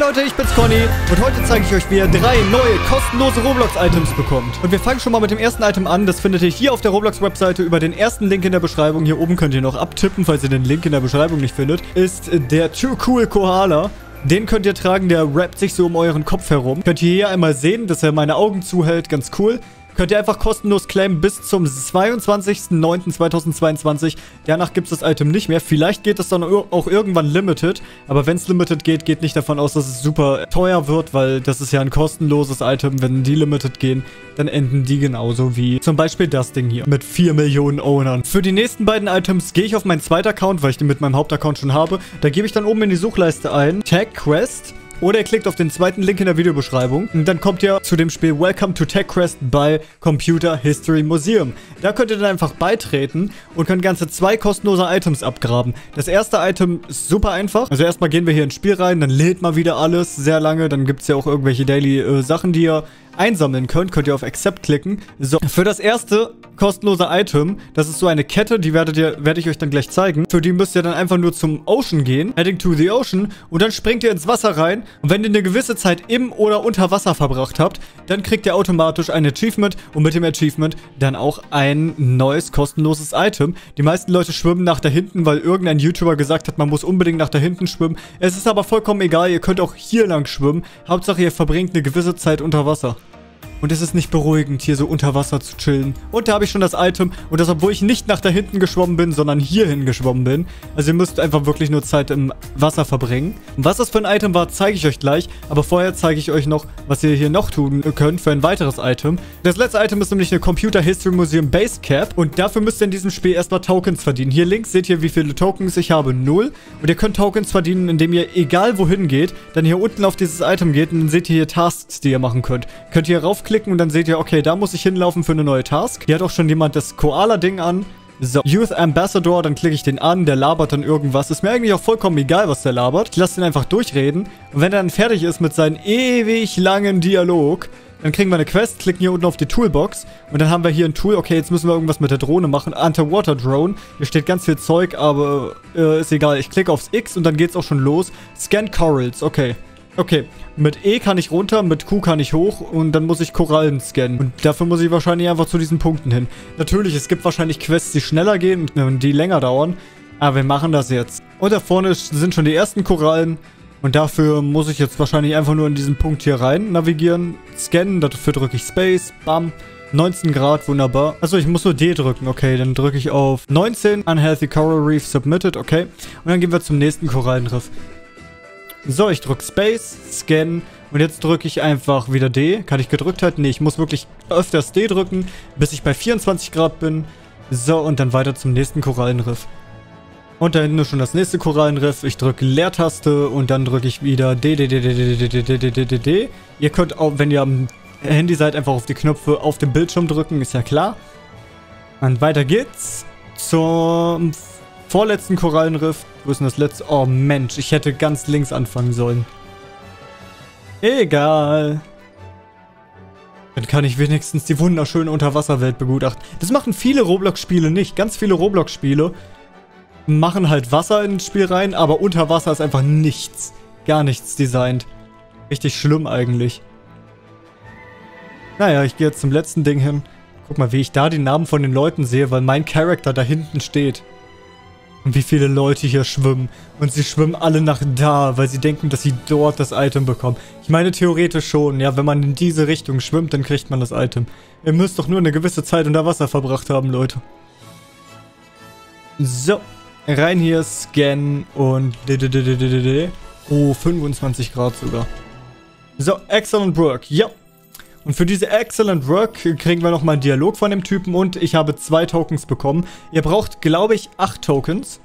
Leute, ich bin's Conny und heute zeige ich euch, wie ihr drei neue kostenlose Roblox-Items bekommt. Und wir fangen schon mal mit dem ersten Item an. Das findet ihr hier auf der Roblox-Webseite über den ersten Link in der Beschreibung. Hier oben könnt ihr noch abtippen, falls ihr den Link in der Beschreibung nicht findet. Ist der Too Cool Koala. Den könnt ihr tragen, der rappt sich so um euren Kopf herum. Könnt ihr hier einmal sehen, dass er meine Augen zuhält, ganz cool. Könnt ihr einfach kostenlos claimen bis zum 22.09.2022. Danach gibt es das Item nicht mehr. Vielleicht geht es dann auch irgendwann limited. Aber wenn es limited geht, geht nicht davon aus, dass es super teuer wird, weil das ist ja ein kostenloses Item. Wenn die limited gehen, dann enden die genauso wie zum Beispiel das Ding hier mit 4 Millionen Ownern. Für die nächsten beiden Items gehe ich auf meinen zweiten Account, weil ich den mit meinem Hauptaccount schon habe. Da gebe ich dann oben in die Suchleiste ein Tag Quest oder ihr klickt auf den zweiten Link in der Videobeschreibung. Und dann kommt ihr zu dem Spiel Welcome to TechQuest bei Computer History Museum. Da könnt ihr dann einfach beitreten und könnt ganze zwei kostenlose Items abgraben. Das erste Item ist super einfach. Also erstmal gehen wir hier ins Spiel rein, dann lädt mal wieder alles sehr lange. Dann gibt es ja auch irgendwelche Daily äh, Sachen, die ihr einsammeln könnt, könnt ihr auf Accept klicken. So, für das erste kostenlose Item, das ist so eine Kette, die werdet ihr, werde ich euch dann gleich zeigen. Für die müsst ihr dann einfach nur zum Ocean gehen, heading to the ocean, und dann springt ihr ins Wasser rein. Und wenn ihr eine gewisse Zeit im oder unter Wasser verbracht habt, dann kriegt ihr automatisch ein Achievement und mit dem Achievement dann auch ein neues kostenloses Item. Die meisten Leute schwimmen nach da hinten, weil irgendein YouTuber gesagt hat, man muss unbedingt nach da hinten schwimmen. Es ist aber vollkommen egal, ihr könnt auch hier lang schwimmen. Hauptsache ihr verbringt eine gewisse Zeit unter Wasser. Und es ist nicht beruhigend, hier so unter Wasser zu chillen. Und da habe ich schon das Item. Und das, obwohl ich nicht nach da hinten geschwommen bin, sondern hierhin geschwommen bin. Also ihr müsst einfach wirklich nur Zeit im Wasser verbringen. Und was das für ein Item war, zeige ich euch gleich. Aber vorher zeige ich euch noch, was ihr hier noch tun könnt für ein weiteres Item. Das letzte Item ist nämlich eine Computer History Museum Base Cap. Und dafür müsst ihr in diesem Spiel erstmal Tokens verdienen. Hier links seht ihr, wie viele Tokens ich habe. Null. Und ihr könnt Tokens verdienen, indem ihr egal wohin geht, dann hier unten auf dieses Item geht. Und dann seht ihr hier Tasks, die ihr machen könnt. Könnt ihr raufklicken draufklicken und dann seht ihr, okay, da muss ich hinlaufen für eine neue Task. Hier hat auch schon jemand das Koala-Ding an. So, Youth Ambassador, dann klicke ich den an, der labert dann irgendwas. Ist mir eigentlich auch vollkommen egal, was der labert. Ich lasse den einfach durchreden. Und wenn er dann fertig ist mit seinem ewig langen Dialog, dann kriegen wir eine Quest, klicken hier unten auf die Toolbox und dann haben wir hier ein Tool. Okay, jetzt müssen wir irgendwas mit der Drohne machen. Underwater Drone. Hier steht ganz viel Zeug, aber äh, ist egal. Ich klicke aufs X und dann geht's auch schon los. Scan Corals, okay. Okay, mit E kann ich runter, mit Q kann ich hoch und dann muss ich Korallen scannen. Und dafür muss ich wahrscheinlich einfach zu diesen Punkten hin. Natürlich, es gibt wahrscheinlich Quests, die schneller gehen und die länger dauern. Aber wir machen das jetzt. Und da vorne sind schon die ersten Korallen. Und dafür muss ich jetzt wahrscheinlich einfach nur in diesen Punkt hier rein navigieren. Scannen, dafür drücke ich Space. Bam. 19 Grad, wunderbar. Achso, ich muss nur D drücken. Okay, dann drücke ich auf 19. Unhealthy Coral Reef Submitted. Okay. Und dann gehen wir zum nächsten Korallenriff. So, ich drücke Space, Scan und jetzt drücke ich einfach wieder D. Kann ich gedrückt halten? Nee, ich muss wirklich öfters D drücken, bis ich bei 24 Grad bin. So, und dann weiter zum nächsten Korallenriff. Und da hinten ist schon das nächste Korallenriff. Ich drücke Leertaste und dann drücke ich wieder D, D, D, D, D, D, D, D, D, D, D, D. Ihr könnt auch, wenn ihr am Handy seid, einfach auf die Knöpfe auf dem Bildschirm drücken, ist ja klar. Und weiter geht's zum vorletzten Korallenriff. Wo ist denn das letzte? Oh Mensch, ich hätte ganz links anfangen sollen. Egal. Dann kann ich wenigstens die wunderschöne Unterwasserwelt begutachten. Das machen viele Roblox-Spiele nicht. Ganz viele Roblox-Spiele machen halt Wasser ins Spiel rein, aber unter Wasser ist einfach nichts. Gar nichts designt. Richtig schlimm eigentlich. Naja, ich gehe jetzt zum letzten Ding hin. Guck mal, wie ich da die Namen von den Leuten sehe, weil mein Charakter da hinten steht. Und wie viele Leute hier schwimmen. Und sie schwimmen alle nach da, weil sie denken, dass sie dort das Item bekommen. Ich meine theoretisch schon, ja, wenn man in diese Richtung schwimmt, dann kriegt man das Item. Ihr müsst doch nur eine gewisse Zeit unter Wasser verbracht haben, Leute. So, rein hier, scannen und... Oh, 25 Grad sogar. So, excellent work. Ja, und für diese Excellent Work kriegen wir nochmal einen Dialog von dem Typen und ich habe zwei Tokens bekommen. Ihr braucht, glaube ich, acht Tokens.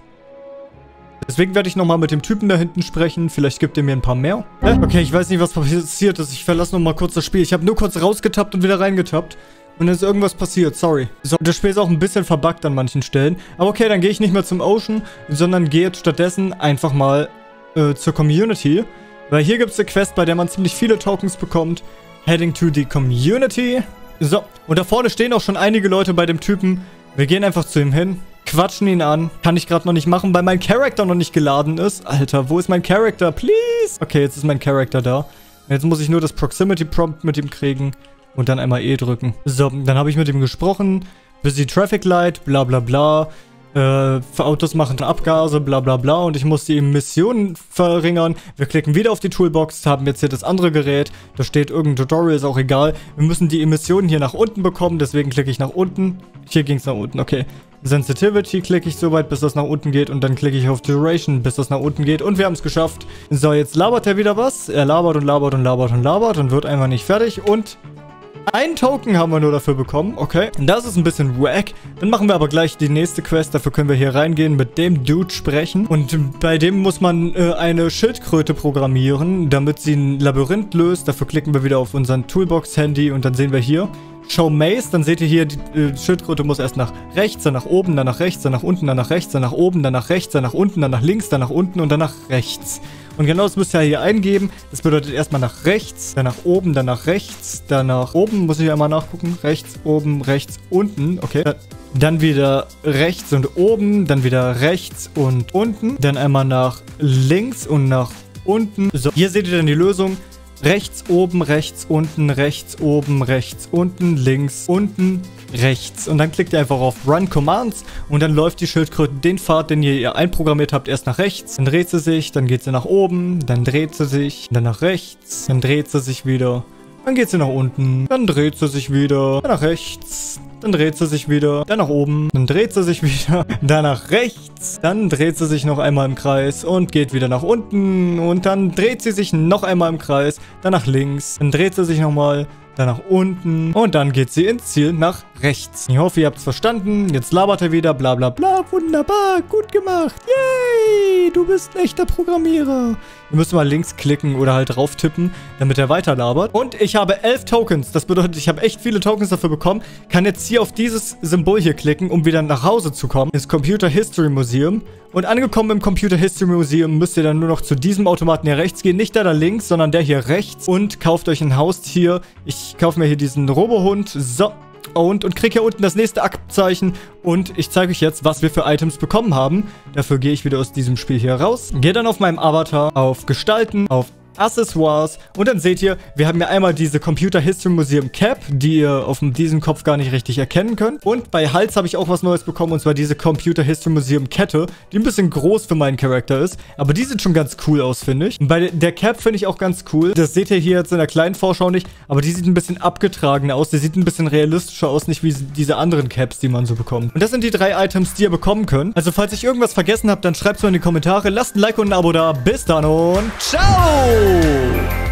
Deswegen werde ich nochmal mit dem Typen da hinten sprechen. Vielleicht gibt er mir ein paar mehr. Okay, ich weiß nicht, was passiert ist. Ich verlasse nochmal kurz das Spiel. Ich habe nur kurz rausgetappt und wieder reingetappt. Und dann ist irgendwas passiert, sorry. So, das Spiel ist auch ein bisschen verbuggt an manchen Stellen. Aber okay, dann gehe ich nicht mehr zum Ocean, sondern gehe jetzt stattdessen einfach mal äh, zur Community. Weil hier gibt es eine Quest, bei der man ziemlich viele Tokens bekommt. Heading to the Community. So, und da vorne stehen auch schon einige Leute bei dem Typen. Wir gehen einfach zu ihm hin, quatschen ihn an. Kann ich gerade noch nicht machen, weil mein Charakter noch nicht geladen ist. Alter, wo ist mein Charakter? Please. Okay, jetzt ist mein Charakter da. Jetzt muss ich nur das Proximity Prompt mit ihm kriegen und dann einmal E drücken. So, dann habe ich mit ihm gesprochen. Busy Traffic Light, bla bla bla. Äh, Autos machen Abgase, bla bla bla. Und ich muss die Missionen verringern. Wir klicken wieder auf die Toolbox, haben jetzt hier das andere Gerät. Da steht irgendein Tutorial, ist auch egal. Wir müssen die Emissionen hier nach unten bekommen, deswegen klicke ich nach unten. Hier ging es nach unten, okay. Sensitivity klicke ich so weit, bis das nach unten geht und dann klicke ich auf Duration, bis das nach unten geht und wir haben es geschafft. So, jetzt labert er wieder was. Er labert und labert und labert und labert und wird einfach nicht fertig und ein Token haben wir nur dafür bekommen. Okay. Das ist ein bisschen wack. Dann machen wir aber gleich die nächste Quest. Dafür können wir hier reingehen, mit dem Dude sprechen. Und bei dem muss man äh, eine Schildkröte programmieren, damit sie ein Labyrinth löst. Dafür klicken wir wieder auf unseren Toolbox-Handy und dann sehen wir hier Show Maze, dann seht ihr hier, die äh, Schildkröte muss erst nach rechts, dann nach oben, dann nach rechts, dann nach unten, dann nach rechts, dann nach oben, dann nach rechts, dann nach unten, dann nach links, dann nach unten und dann nach rechts. Und genau das müsst ihr hier eingeben. Das bedeutet erstmal nach rechts, dann nach oben, dann nach rechts, dann nach oben, muss ich ja mal nachgucken. Rechts, oben, rechts, unten, okay. Dann wieder rechts und oben, dann wieder rechts und unten. Dann einmal nach links und nach unten. So, hier seht ihr dann die Lösung. Rechts oben, rechts unten, rechts oben, rechts unten, links unten, rechts. Und dann klickt ihr einfach auf Run Commands und dann läuft die Schildkröte den Pfad, den ihr einprogrammiert habt, erst nach rechts. Dann dreht sie sich, dann geht sie nach oben, dann dreht sie sich, dann nach rechts, dann dreht sie sich wieder. Dann geht sie nach unten, dann dreht sie sich wieder, dann nach rechts, dann dreht sie sich wieder, dann nach oben, dann dreht sie sich wieder, dann nach rechts, dann dreht sie sich noch einmal im Kreis und geht wieder nach unten und dann dreht sie sich noch einmal im Kreis, dann nach links, dann dreht sie sich nochmal, dann nach unten und dann geht sie ins Ziel nach rechts. Ich hoffe, ihr habt es verstanden. Jetzt labert er wieder, bla bla bla. Wunderbar, gut gemacht. Yay, du bist ein echter Programmierer. Ihr müsst mal links klicken oder halt drauf tippen, damit er weiter labert. Und ich habe elf Tokens. Das bedeutet, ich habe echt viele Tokens dafür bekommen. Kann jetzt hier auf dieses Symbol hier klicken, um wieder nach Hause zu kommen. Ins Computer History Museum. Und angekommen im Computer History Museum müsst ihr dann nur noch zu diesem Automaten hier rechts gehen. Nicht der da links, sondern der hier rechts. Und kauft euch ein Haustier. Ich kaufe mir hier diesen Robohund. So, und, und kriege hier unten das nächste Abzeichen. Und ich zeige euch jetzt, was wir für Items bekommen haben. Dafür gehe ich wieder aus diesem Spiel hier raus. Gehe dann auf meinem Avatar, auf Gestalten, auf Accessoires. Und dann seht ihr, wir haben ja einmal diese Computer History Museum Cap, die ihr auf diesem Kopf gar nicht richtig erkennen könnt. Und bei Hals habe ich auch was Neues bekommen, und zwar diese Computer History Museum Kette, die ein bisschen groß für meinen Charakter ist. Aber die sieht schon ganz cool aus, finde ich. Und bei der Cap finde ich auch ganz cool. Das seht ihr hier jetzt in der kleinen Vorschau nicht, aber die sieht ein bisschen abgetragen aus. Die sieht ein bisschen realistischer aus, nicht wie diese anderen Caps, die man so bekommt. Und das sind die drei Items, die ihr bekommen könnt. Also falls ich irgendwas vergessen habe, dann schreibt es mir in die Kommentare. Lasst ein Like und ein Abo da. Bis dann und ciao! Valeu!